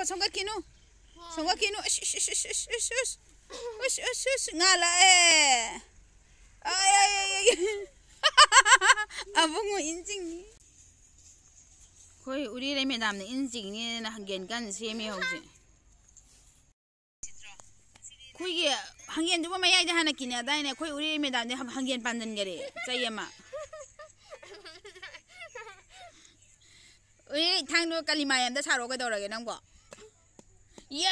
ko songga kinu? Songga kinu? Ish ish ish ish ish ish ish. Ish ish ngala eh. Ay ay ay abungo injing koi uri le medam ne injing ni na hangen gan semi hoje koi ge hangen duba mai da hana kinya dai ne koi uri medam ne hangen pandan gare chayama ui em đã xào da saro ga dorage nang bo. Yeah!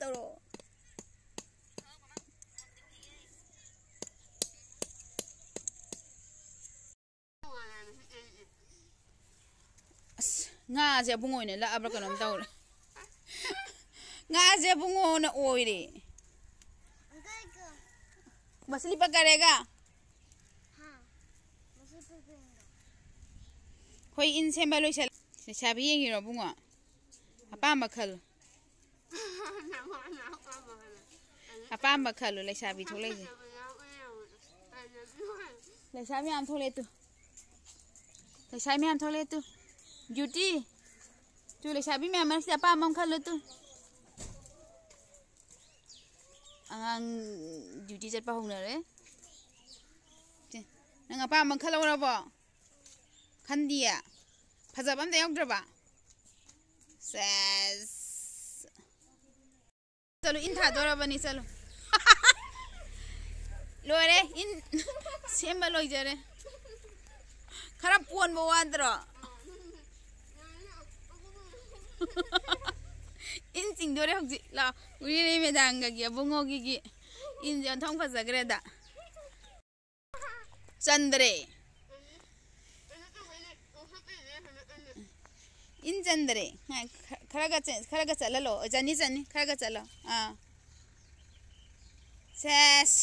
Tao rồi Nga sẽ bung ngồi này là abra kanom tao. Nga sẽ bung ngồi nó ôi đi. मछली पकड़ेगा हाँ, इनसे लोग सभी ये बुआ apamba khal apamba khal le sabi thole je le sabi am thole tu le sabi am thole tu duty tu le sabi me amar siapa am khal tu ang duty jet pa hong na says चलो इन था दौरा बनी चलो लो रे in same लो जरे खराब पोन बो वाद्रो इन सिंग दोरे होजी ला उरी रे में दांगा गिया बुंगो गी गी इन जन थोंग फजगरे दा चंद्रे ఇంజందరే ఖరగా ఖరగా చల్లలో జని జని ఖరగా చల్ల శాష్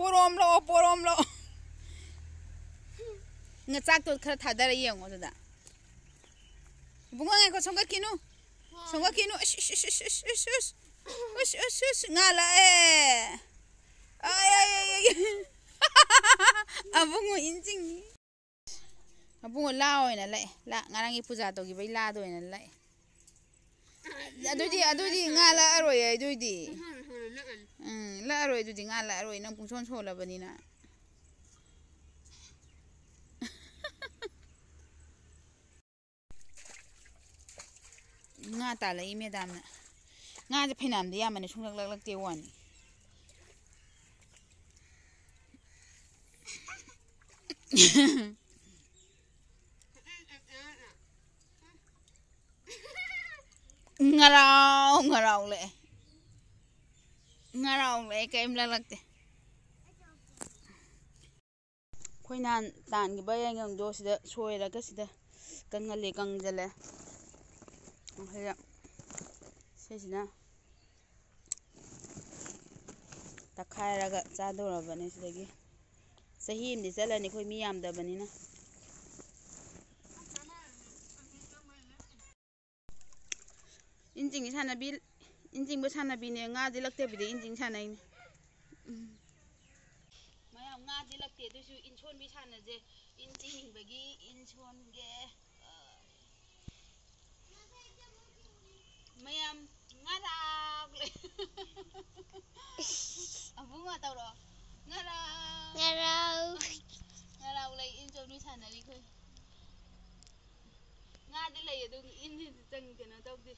పొరోంలో పొరోంలో ఇంకా చాక్తో ఖర థాదర ఏంగో అదా ఇబ్బుంగో ఇంకో సొంగకిను సొంగకిను ngala eh ay ay ay abungu injing ꯃꯄꯨꯡ ꯂꯥꯛꯑꯣ ꯑꯣꯏꯅ ꯂꯥꯛꯑꯦ ꯉꯔꯥꯡꯒꯤ ꯄꯨꯖꯥ ꯇꯧꯈꯤꯕꯩ ꯂꯥꯗ ꯑꯣꯏꯅ ꯂꯥꯛꯑꯦ ꯑꯗꯨꯗꯤ ꯑꯗꯨꯗꯤ ꯉꯥ ꯂꯥꯛꯑꯔꯣꯏ ꯑꯗꯨꯏꯗꯤ ꯎꯝ ꯂꯥꯛꯑꯔꯣꯏ ꯑꯗꯨꯗꯤ ꯉꯥ ꯂꯥꯛꯑꯔꯣꯏ ꯅꯪ ꯄꯨꯡꯁꯣꯟ ꯁꯣꯜꯂꯕꯅꯤꯅ ꯉꯥ ꯇꯥꯜꯂꯛꯏ ꯃꯦꯗꯥꯝꯅ ꯉꯥꯁꯦ ꯐꯩꯅꯥꯝꯗ ꯌꯥꯝꯕꯅꯦ ꯁꯨꯡꯂꯛ ꯂꯛꯂꯛꯇꯦ ꯋꯥꯅꯤ ngaraw ngaraw le ngaraw le kem la lak te khoi nan tan gi ba yang ang do sida soi la ka sida kan ngale kang jale ya se sina ta khai ra ga cha do ra bane sida gi sahi ni chala ni khoi mi yam da bani na इंजिंग सानाबी इंजिंग सानाबीने ngaदि लक्तेबिदे इंजिंग सानाइने मयाम ngaदि लक्ते दुसु इंसोन बि सानाजे इंजिंग हिंबगी इंसोन गे mayam ngarang le abu nga tau ro ngarang ngarau ngarang le in jo ni sana ri khoi nga di le du in di tang kana tau di